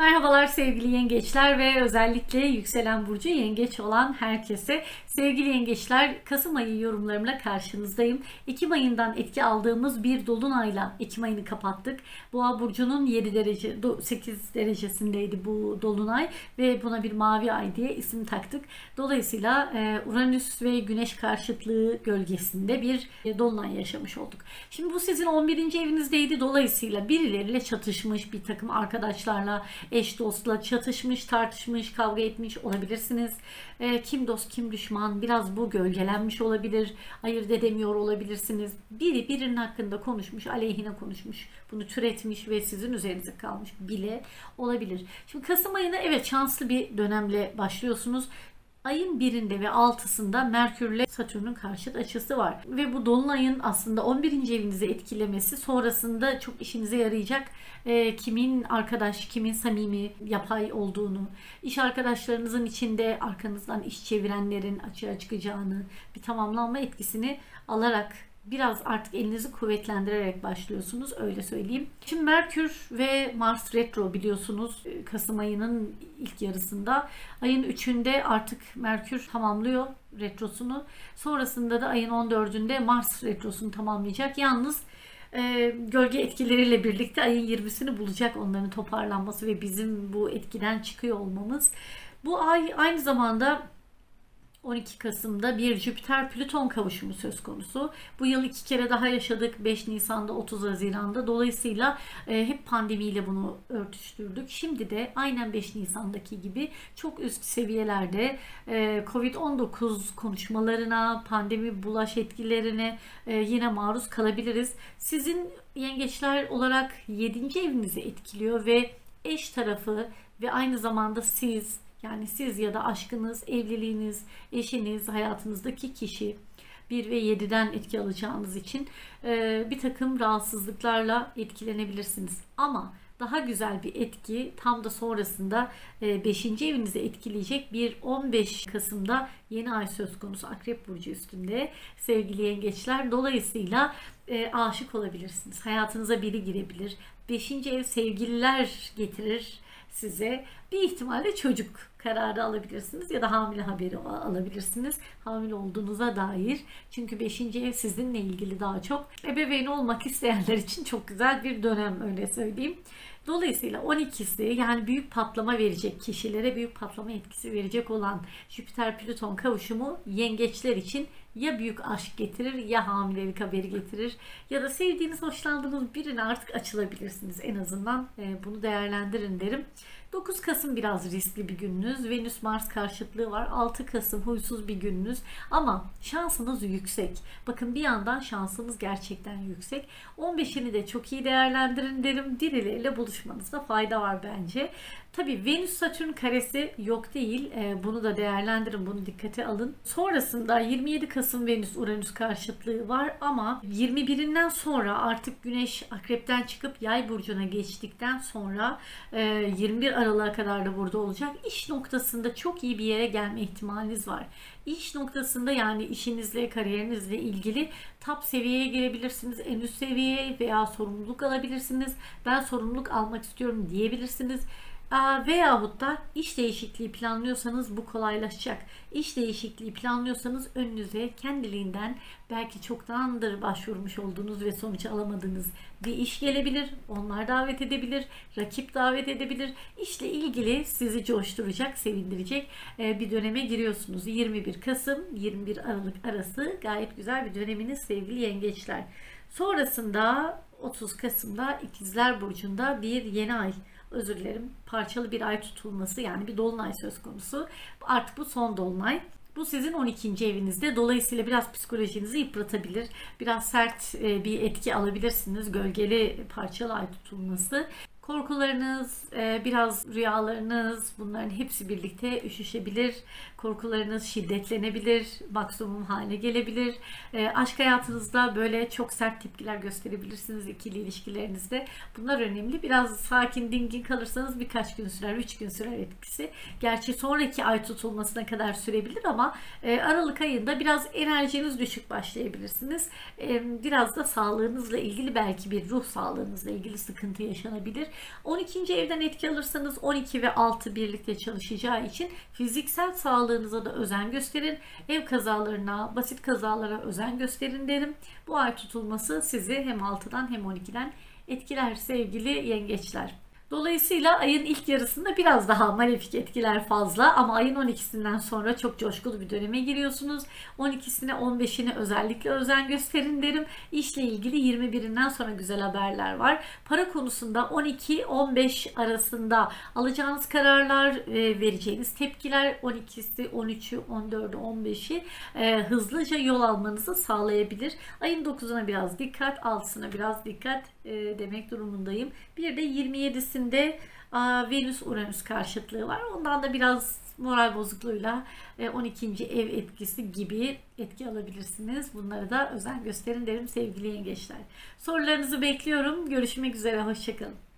Merhabalar sevgili yengeçler ve özellikle yükselen burcu yengeç olan herkese. Sevgili yengeçler Kasım ayı yorumlarımla karşınızdayım. Ekim ayından etki aldığımız bir dolunayla Ekim ayını kapattık. Boğa burcunun 7 derece 8 derecesindeydi bu dolunay ve buna bir mavi ay diye isim taktık. Dolayısıyla e, Uranüs ve Güneş karşıtlığı gölgesinde bir dolunay yaşamış olduk. Şimdi bu sizin 11. evinizdeydi. Dolayısıyla birileriyle çatışmış bir takım arkadaşlarla eş dostla çatışmış, tartışmış, kavga etmiş olabilirsiniz. E, kim dost, kim düşman biraz bu gölgelenmiş olabilir. Ayırt edemiyor olabilirsiniz. Biri birinin hakkında konuşmuş, aleyhine konuşmuş. Bunu türetmiş ve sizin üzerinize kalmış bile olabilir. Şimdi Kasım ayına evet şanslı bir dönemle başlıyorsunuz. Ayın birinde ve altısında Merkür ile Satürn'ün karşıt açısı var. Ve bu Dolunay'ın aslında 11. evinizi etkilemesi sonrasında çok işinize yarayacak e, kimin arkadaş, kimin samimi, yapay olduğunu, iş arkadaşlarınızın içinde arkanızdan iş çevirenlerin açığa çıkacağını, bir tamamlanma etkisini alarak biraz artık elinizi kuvvetlendirerek başlıyorsunuz öyle söyleyeyim. Şimdi Merkür ve Mars retro biliyorsunuz e, Kasım ayının ilk yarısında. Ayın 3'ünde artık Merkür tamamlıyor retrosunu. Sonrasında da ayın 14'ünde Mars retrosunu tamamlayacak. Yalnız e, gölge etkileriyle birlikte ayın 20'sini bulacak onların toparlanması ve bizim bu etkiden çıkıyor olmamız. Bu ay aynı zamanda 12 Kasım'da bir Jüpiter-Plüton kavuşumu söz konusu. Bu yıl iki kere daha yaşadık. 5 Nisan'da 30 Haziran'da. Dolayısıyla e, hep pandemiyle bunu örtüştürdük. Şimdi de aynen 5 Nisan'daki gibi çok üst seviyelerde e, Covid-19 konuşmalarına, pandemi bulaş etkilerine e, yine maruz kalabiliriz. Sizin yengeçler olarak 7. evinizi etkiliyor ve eş tarafı ve aynı zamanda siz yani siz ya da aşkınız, evliliğiniz, eşiniz, hayatınızdaki kişi 1 ve 7'den etki alacağınız için e, bir takım rahatsızlıklarla etkilenebilirsiniz. Ama daha güzel bir etki tam da sonrasında 5. E, evinizi etkileyecek bir 15 Kasım'da yeni ay söz konusu Akrep Burcu üstünde sevgili yengeçler. Dolayısıyla e, aşık olabilirsiniz. Hayatınıza biri girebilir. 5. ev sevgililer getirir size. Bir ihtimalle çocuk kararı alabilirsiniz ya da hamile haberi alabilirsiniz. Hamile olduğunuza dair. Çünkü 5. ev sizinle ilgili daha çok. Ebeveyn olmak isteyenler için çok güzel bir dönem öyle söyleyeyim. Dolayısıyla 12'si yani büyük patlama verecek kişilere büyük patlama etkisi verecek olan Jüpiter-Plüton kavuşumu yengeçler için ya büyük aşk getirir ya hamilelik haberi getirir ya da sevdiğiniz, hoşlandığınız birine artık açılabilirsiniz. En azından e, bunu değerlendirin derim. 9 Kasım biraz riskli bir gününüz. Venüs Mars karşıtlığı var. 6 Kasım huysuz bir gününüz. Ama şansınız yüksek. Bakın bir yandan şansınız gerçekten yüksek. 15'ini de çok iyi değerlendirin derim. Dirileriyle buluşmanızda fayda var bence. Tabi Venüs Satürn karesi yok değil. E, bunu da değerlendirin. Bunu dikkate alın. Sonrasında 27 Kasım Venüs Uranüs karşıtlığı var ama 21'inden sonra artık Güneş Akrep'ten çıkıp Yay burcuna geçtikten sonra e, 21 Aralık'a kadar da burada olacak. İş noktasında çok iyi bir yere gelme ihtimaliniz var. İş noktasında yani işinizle, kariyerinizle ilgili top seviyeye girebilirsiniz. En üst seviyeye veya sorumluluk alabilirsiniz. Ben sorumluluk almak istiyorum diyebilirsiniz. Veyahut da iş değişikliği planlıyorsanız bu kolaylaşacak. İş değişikliği planlıyorsanız önünüze kendiliğinden belki çoktandır başvurmuş olduğunuz ve sonuç alamadığınız bir iş gelebilir. Onlar davet edebilir, rakip davet edebilir. İşle ilgili sizi coşturacak, sevindirecek e, bir döneme giriyorsunuz. 21 Kasım 21 Aralık arası gayet güzel bir döneminiz sevgili yengeçler. Sonrasında 30 Kasım'da İkizler Burcu'nda bir yeni ay özür dilerim parçalı bir ay tutulması yani bir dolunay söz konusu. Artık bu son dolunay. Bu sizin 12. evinizde. Dolayısıyla biraz psikolojinizi yıpratabilir. Biraz sert e, bir etki alabilirsiniz. Gölgeli parçalı ay tutulması. Korkularınız, e, biraz rüyalarınız bunların hepsi birlikte üşüşebilir. Korkularınız şiddetlenebilir, maksimum hale gelebilir. E, aşk hayatınızda böyle çok sert tepkiler gösterebilirsiniz ikili ilişkilerinizde. Bunlar önemli. Biraz sakin, dingin kalırsanız birkaç gün sürer, üç gün sürer etkisi. Gerçi sonraki ay tutulmasına kadar sürebilir ama e, Aralık ayında biraz enerjiniz düşük başlayabilirsiniz. Biraz da sağlığınızla ilgili belki bir ruh sağlığınızla ilgili sıkıntı yaşanabilir. 12. evden etki alırsanız 12 ve 6 birlikte çalışacağı için fiziksel sağlığınıza da özen gösterin. Ev kazalarına, basit kazalara özen gösterin derim. Bu ay tutulması sizi hem 6'dan hem 12'den etkiler sevgili yengeçler. Dolayısıyla ayın ilk yarısında biraz daha malefik etkiler fazla ama ayın 12'sinden sonra çok coşkulu bir döneme giriyorsunuz. 12'sine 15'ine özellikle özen gösterin derim. İşle ilgili 21'inden sonra güzel haberler var. Para konusunda 12-15 arasında alacağınız kararlar, e, vereceğiniz tepkiler 12'si, 13'ü, 14'ü, 15'i hızlıca yol almanızı sağlayabilir. Ayın 9'una biraz dikkat, 6'sına biraz dikkat e, demek durumundayım. Bir de 27'sinde Venüs-Uranüs karşıtlığı var. Ondan da biraz moral bozukluğuyla 12. ev etkisi gibi etki alabilirsiniz. Bunlara da özen gösterin derim sevgili yengeçler. Sorularınızı bekliyorum. Görüşmek üzere. Hoşçakalın.